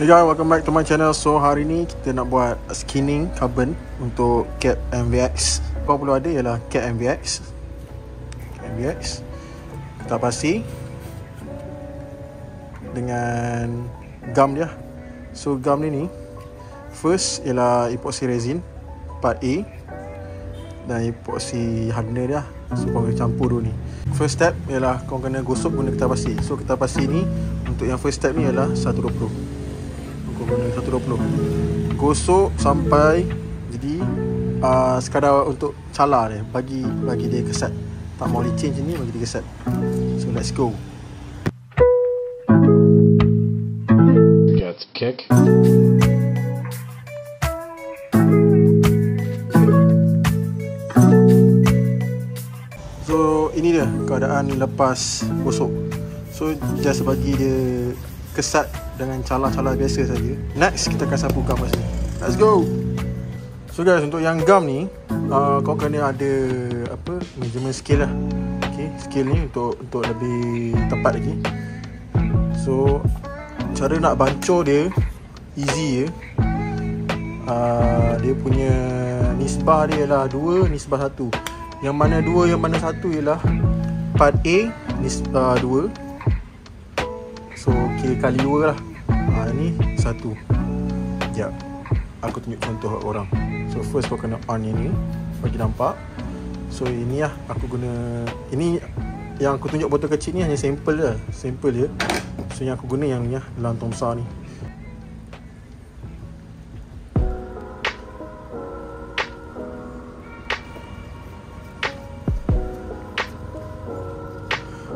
Hey guys, welcome back to my channel. So hari ni kita nak buat skinning carbon untuk cap MVX. Apa perlu ada ialah cap MVX. MVX. Kita pasti dengan gum dia. So gum ni ni first ialah epoxy resin part A dan epoxy hardener dia. So kau kena campur dulu ni. First step ialah kau kena gosok guna kertas pasti. So kertas pasti ni untuk yang first step ni ialah 120 aku guna 120 gosok sampai jadi uh, sekadar untuk cala dia. Bagi bagi dia kesat tak mau licin macam ni bagi dia kesat so let's go. Get kick. so ini dia keadaan lepas gosok. So just bagi dia kesat dengan cala-cala biasa saja. Next kita akan sapu kat sini. Let's go. So guys untuk yang gum ni uh, kau kena ada apa measurement scale lah. Okay, scale ni untuk untuk lebih tepat lagi. So cara nak bancur dia easy je. Uh, dia punya nisbah dia ialah 2 nisbah 1. Yang mana 2 yang mana 1 ialah part A nisbah 2 So kira kali dua lah. Ha, Ni satu. Sekejap. Aku tunjuk contoh orang. So first kau kena on ini. Bagi nampak. So ini lah aku guna. Ini yang aku tunjuk botol kecil ni hanya sampel je Sampel je So yang aku guna yang ni lah. Dalam tong besar ni.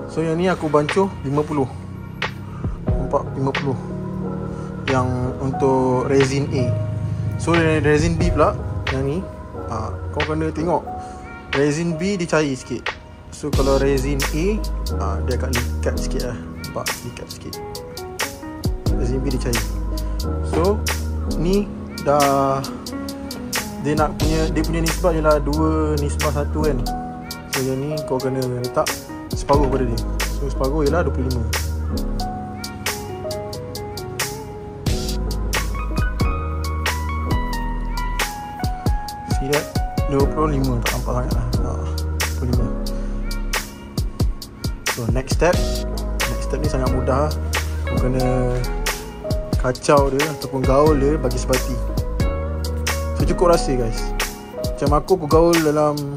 So yang ni aku bancuh 50 Nampak 50 Yang untuk resin A. So resin B pula Yang ni. Ha, Kau kena tengok. Resin B dia cair sikit. So kalau resin A ha, Dia akan likat sikit lah. Nampak? Likat sikit. Resin B dia cair So Ni dah Dia nak punya Dia punya nisbah ialah 2 nisbah 1 kan. So yang ni kau kena letak separuh pada dia. So separuh ialah 25 That? 25 tak nampak sangat lah. Ha, 25 So next step. Next step ni sangat mudah. Kau kena Kacau dia Ataupun gaul dia Bagi sebati. So cukup rasa guys. Macam aku aku gaul dalam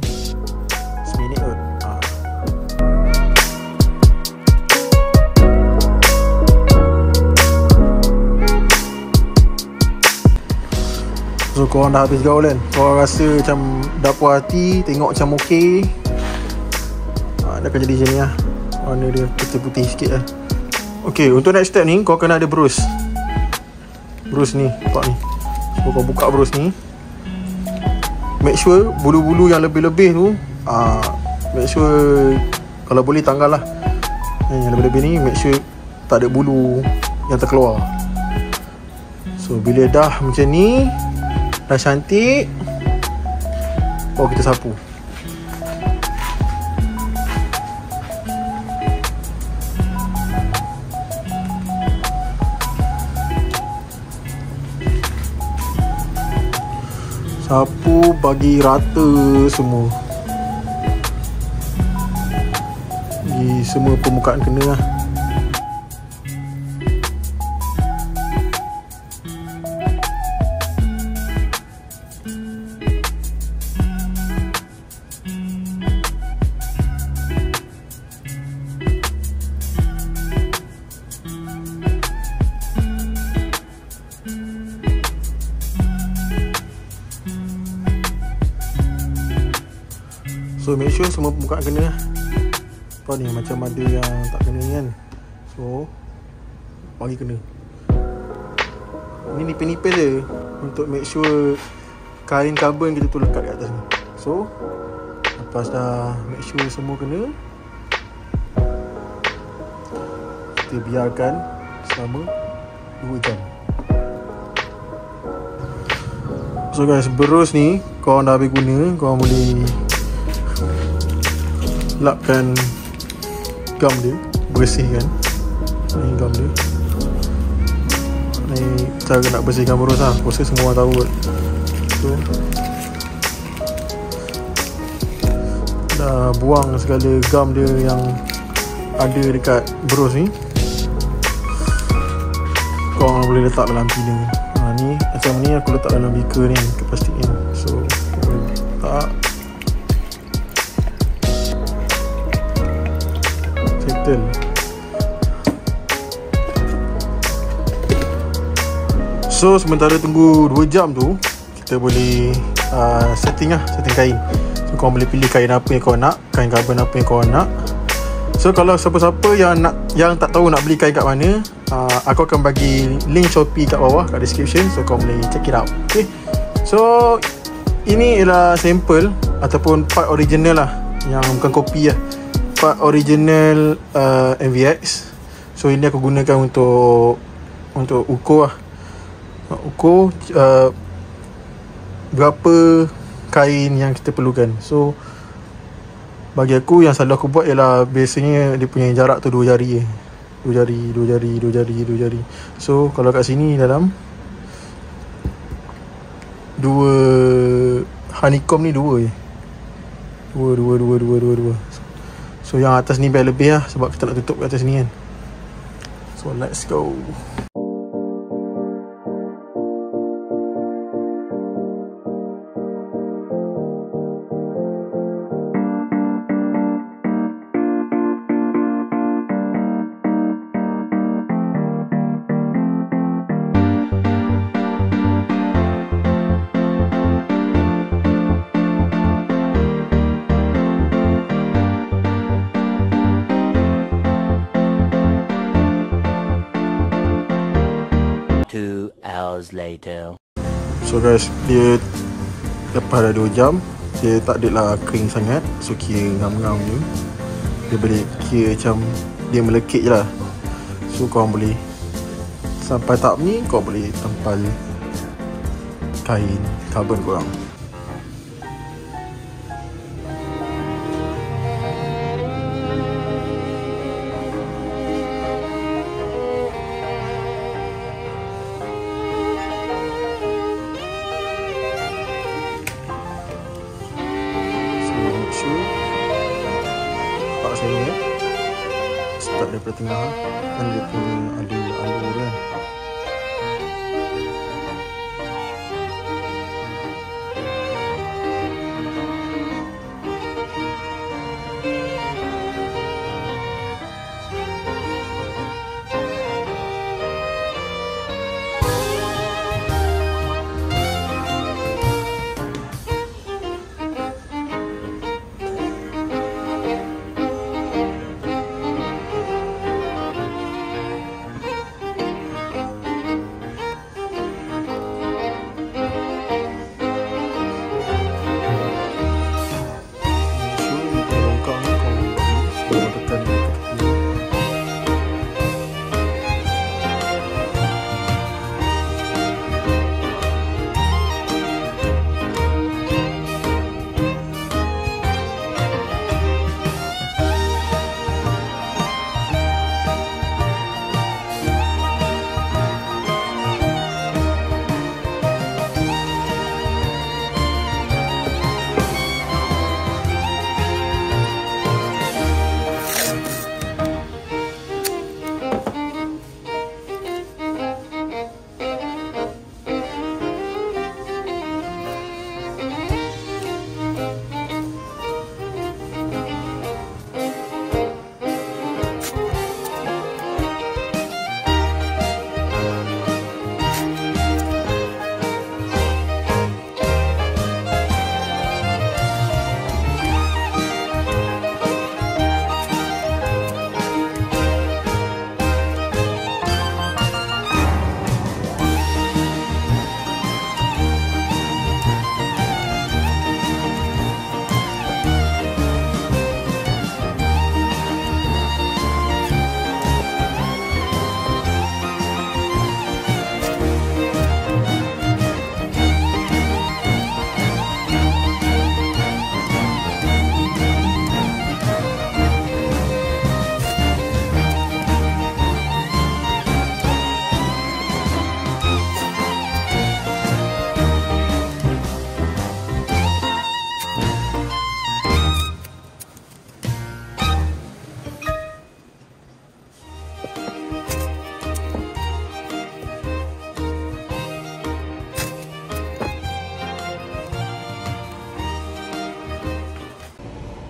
So korang dah habis gaul kan? Korang rasa macam Dah puas hati Tengok macam okey ha, Dah akan jadi macam ni lah. Warna dia putih-putih sikit lah. Okay untuk next step ni Kau kena ada brush. Brush ni Nampak ni? So kau buka brush ni. Make sure Bulu-bulu yang lebih-lebih tu uh, Make sure Kalau boleh tanggal lah. Eh, Yang lebih-lebih ni Make sure Tak ada bulu Yang terkeluar. So bila dah macam ni Dah cantik. Baru kita sapu. Sapu bagi rata semua. Di semua permukaan kena lah make sure semua permukaan kena. Kau ni macam ada yang tak kena ni kan. So Bagi kena. Ni nipis-nipis je Untuk make sure Kain carbon kita tu lekat kat atas ni. So Lepas dah make sure semua kena Kita biarkan Selama 2 jam. So guys, berus ni Korang dah habis guna Korang boleh lapkan gum dia bersihkan. Ni gum dia. Ni cara nak bersihkan berus lah. Aku rasa semua orang tahu kot. So dah buang segala gam dia yang ada dekat berus ni. Kau orang boleh letak dalam tina ha, ni macam ni aku letak dalam beaker ni ke plastik ni. So tak settle So sementara tunggu 2 jam tu Kita boleh uh, setting lah Setting kain. So korang boleh pilih kain apa yang kau nak Kain carbon apa yang kau nak. So kalau siapa-siapa yang nak yang tak tahu nak beli kain kat mana uh, Aku akan bagi link Shopee kat bawah kat description. So korang boleh check it out Okay? So Ini ialah sample Ataupun part original lah Yang bukan kopi lah Part original uh, MVX So ini aku gunakan untuk Untuk ukur lah ukur uh, berapa kain yang kita perlukan. So bagi aku yang selalu aku buat ialah biasanya dia punya jarak tu dua jari eh. Dua jari, dua jari, dua jari, dua jari. So kalau kat sini dalam dua honeycomb ni dua je. Dua, dua, dua, dua, dua, dua. So yang atas ni biar lebih lah sebab kita nak tutup kat atas ni kan. So let's go. Later. So guys, dia lepas dah 2 jam, dia tak adalah kering sangat. So kira ngam-ngam je. Dia boleh kira macam dia melekit je lah. So korang boleh sampai tahap ni kau boleh tempal kain carbon korang. Pak saya ni Start daripada tengah Kan dia punya ada alur kan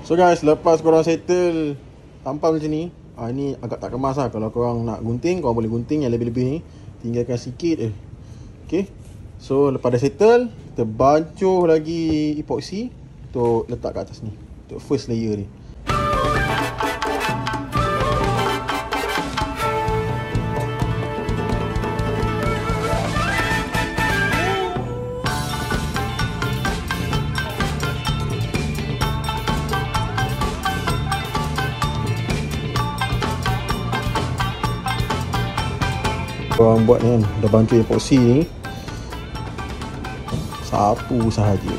So guys, lepas korang settle tampal macam ni, ah ini agak tak kemas lah. Kalau korang nak gunting, korang boleh gunting yang lebih-lebih ni. Tinggalkan sikit eh. Okay. So lepas dah settle, kita bancuh lagi epoxy untuk letak kat atas ni. Untuk first layer ni. Korang buat ni kan Dah bantu epoxy ni Sapu sahaja.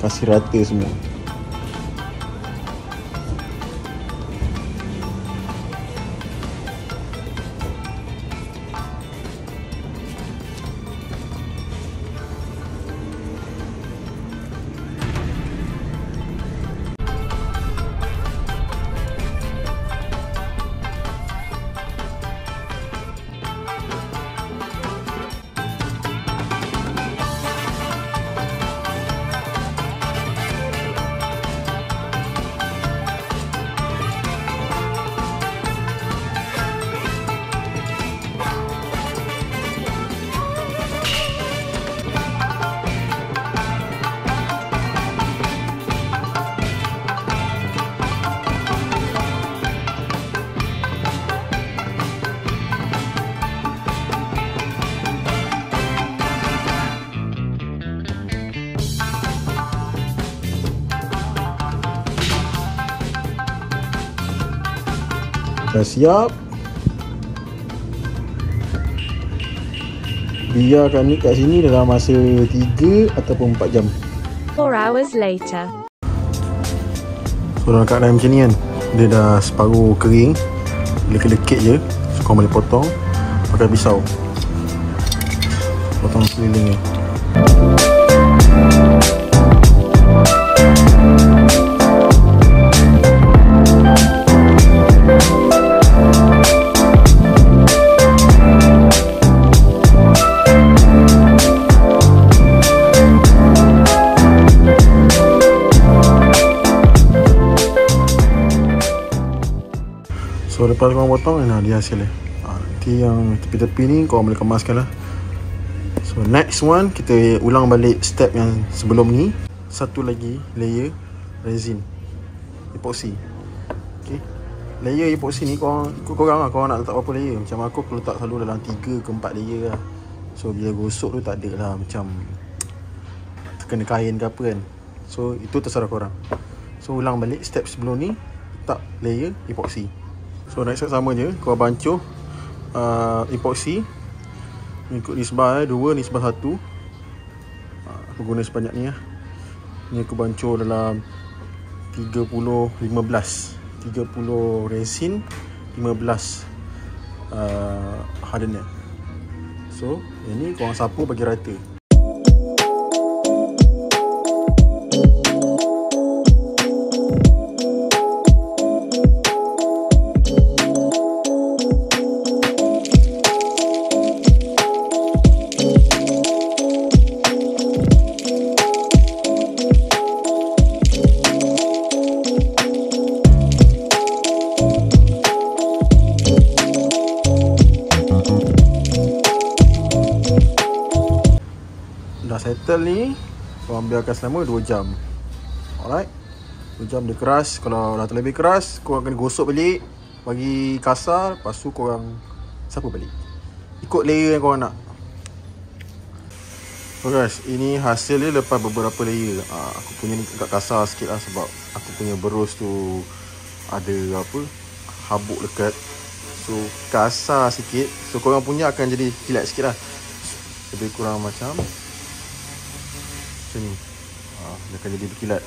Kasih rata semua Dah siap? Biarkan ni kat sini dalam masa 3 ataupun 4 jam. Four hours later. So dalam keadaan macam ni kan? Dia dah separuh kering. Lekit-lekit je. So korang boleh potong. Pakai pisau. Potong sekeliling ni. So lepas korang potong Nah dia hasil dia. Ha, Nanti yang tepi-tepi ni Korang boleh kemaskan lah. So next one Kita ulang balik step yang sebelum ni. Satu lagi layer resin. Epoxy. Okay. Layer epoxy ni korang Ikut korang lah. Korang nak letak berapa layer? Macam aku aku letak selalu dalam 3 ke 4 layer lah. So bila gosok tu tak ada lah. Macam Terkena kain ke apa kan. So itu terserah korang. So ulang balik step sebelum ni Letak layer epoxy So next step sama je Kau bancuh uh, Epoxy Ikut nisbah eh Dua nisbah satu. Uh, Aku guna sebanyak ni lah Ni aku bancuh dalam 30 15 30 resin 15 uh, hardener. So Yang ni korang sapu bagi rata Biarkan selama 2 jam. Alright. 2 jam dia keras. Kalau dah terlebih keras Korang kena gosok balik Bagi kasar Lepas tu korang Sapu balik. Ikut layer yang korang nak. So guys Ini hasil dia lepas beberapa layer. Ha, Aku punya ni agak kasar sikit lah Sebab Aku punya berus tu Ada apa Habuk dekat So kasar sikit. So korang punya akan jadi kilat sikit lah. Lebih kurang macam macam ni Dia akan jadi berkilat.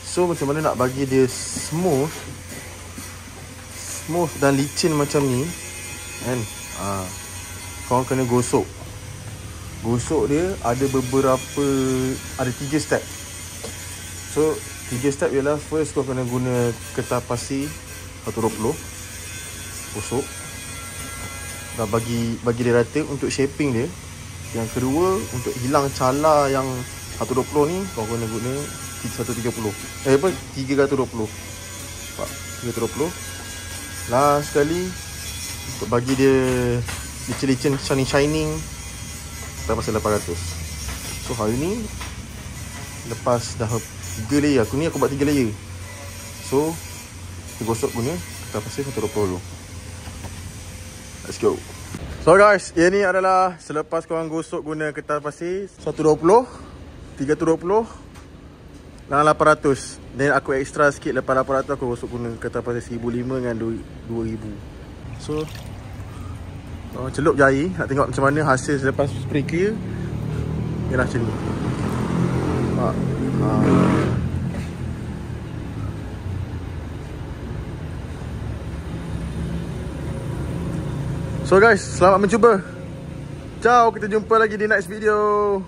So macam mana nak bagi dia smooth Smooth dan licin macam ni Kan? Ha, Korang kena gosok. Gosok dia ada beberapa Ada tiga step. So Tiga step ialah First kau kena guna Kertas pasir 120 Gosok. Dah bagi Bagi dia rata Untuk shaping dia. Yang kedua Untuk hilang cala yang 120 ni kau kena guna 130 Eh apa? 320 Nampak? 320 Last sekali Untuk bagi dia Licin-licin shining-shining Kita pasal 800 So hari ni Lepas dah 3 layer Aku ni aku buat 3 layer. So Kita gosok guna Kita pasal 120 dulu Let's go. So guys, yang ni adalah selepas korang gosok guna kertas pasir 120, 320 dan 800. Dan aku extra sikit lepas 800 aku gosok guna kertas pasir 1005 dengan 2000. So oh, celup jari nak tengok macam mana hasil selepas spray clear. Ialah macam ni. Ha. ha. So guys, selamat mencuba. Ciao, kita jumpa lagi di next video.